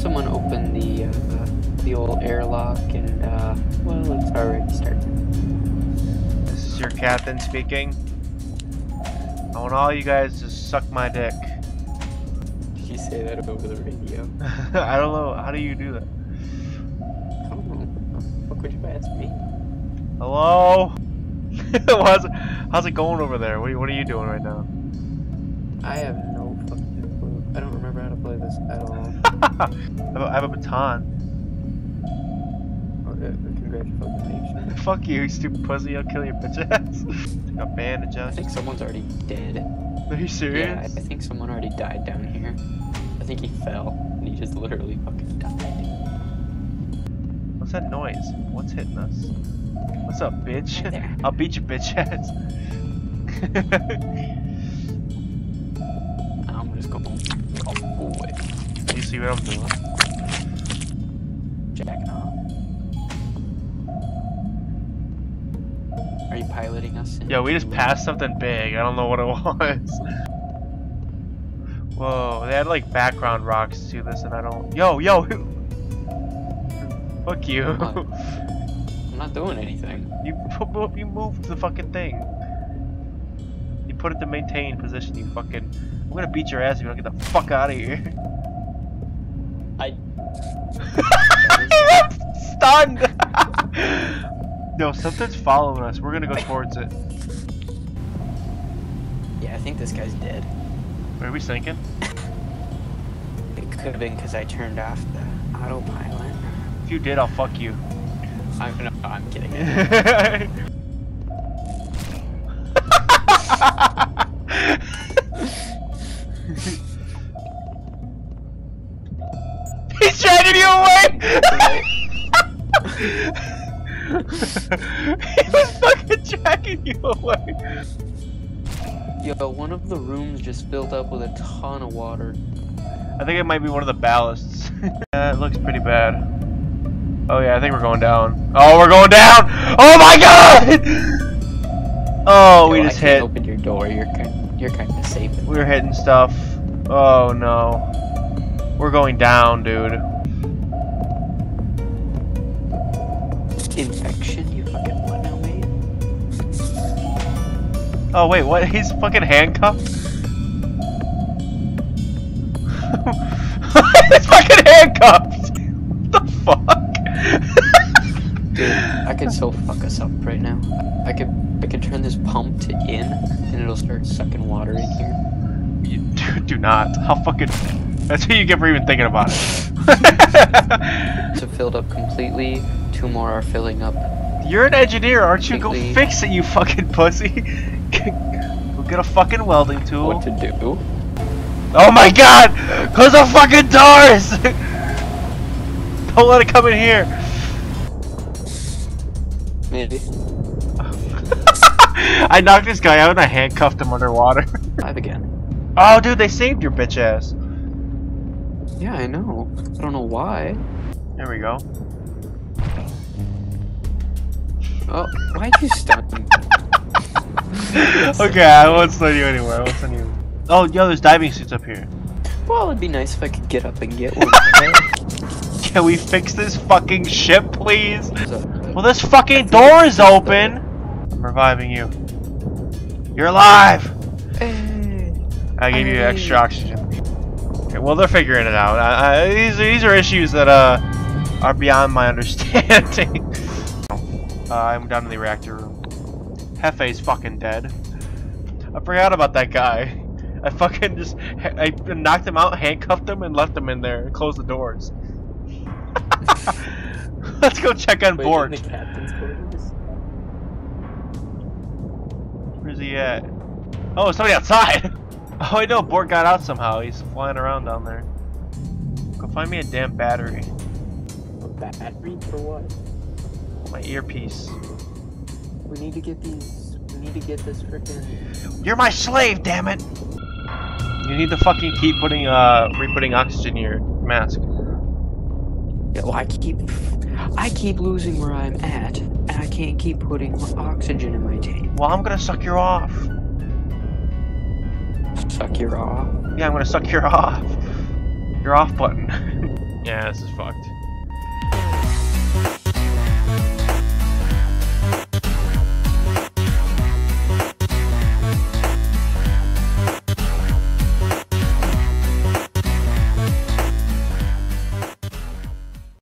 someone open the uh, the old airlock and uh, well, it's already started. This is your captain speaking. I want all you guys to suck my dick. Did you say that over the radio? I don't know. How do you do that? I don't know. What could you ask me? Hello? how's, it, how's it going over there? What are, you, what are you doing right now? I have no fucking clue. I don't this at all. I have a- I have a baton. Oh, Congratulations. Fuck you, you stupid pussy. I'll kill your bitch ass. Take a bandage I think someone's already dead. Are you Yeah, I serious? I think someone already died down here. I think he fell and he just literally fucking died. What's that noise? What's hitting us? What's up, bitch? Right. I'll beat your bitch ass. I'm just going. Boy, you see what I'm doing? jacking off. Are you piloting us? Yo, we just passed something big. I don't know what it was. Whoa, they had like background rocks to this, and I don't. Yo, yo. Fuck you. I'm not doing anything. you you moved the fucking thing. You put it to maintain position. You fucking. I'm gonna beat your ass if you don't get the fuck out of here. Stunned. no, something's following us. We're gonna go towards it. Yeah, I think this guy's dead. Are we sinking? It could have been because I turned off the autopilot. If you did, I'll fuck you. I'm, no, I'm kidding. he was fucking dragging you away. Yo, one of the rooms just filled up with a ton of water. I think it might be one of the ballasts. yeah, it looks pretty bad. Oh yeah, I think we're going down. Oh, we're going down! Oh my god! Oh, we Yo, just I hit. open your door. You're kind, you're kind of safe. We're hitting stuff. Oh no. We're going down, dude. Infection? You fucking what now, mate? Oh wait, what? He's fucking handcuffed? He's fucking handcuffed! What the fuck? Dude, I could so fuck us up right now. I could, I could turn this pump to in, and it'll start sucking water in here. You do, do not. How fucking. That's what you get for even thinking about it. So filled up completely. Two more are filling up. You're an engineer, aren't you? Go fix it, you fucking pussy. Go get a fucking welding tool. What to do? Oh my god! Close the fucking doors! Don't let it come in here. Maybe. I knocked this guy out and I handcuffed him underwater. Live again. Oh, dude, they saved your bitch ass. Yeah, I know. I don't know why. There we go. Oh, why'd you stun me? okay, I won't send you anywhere. I won't send you. Oh, yo, there's diving suits up here. Well, it'd be nice if I could get up and get one. Can we fix this fucking ship, please? Well, this fucking door is open. I'm reviving you. You're alive. hey. I gave you extra oxygen. Okay, well, they're figuring it out. I, I, these, these are issues that uh are beyond my understanding. Uh, I'm down in the reactor room. Hefe's fucking dead. I forgot about that guy. I fucking just I knocked him out, handcuffed him, and left him in there and closed the doors. Let's go check on Wait, Bort. in the captain's quarters? Where's he at? Oh, somebody outside! Oh, I know, Bort got out somehow. He's flying around down there. Go find me a damn battery. A battery for what? My earpiece. We need to get these. We need to get this frickin'. You're my slave, damn it! You need to fucking keep putting, uh, re-putting oxygen in your mask. Yeah, well, I keep. I keep losing where I'm at, and I can't keep putting oxygen in my tank. Well, I'm gonna suck your off. Suck your off. Yeah, I'm gonna suck your off. Your off button. Yeah, this is fucked.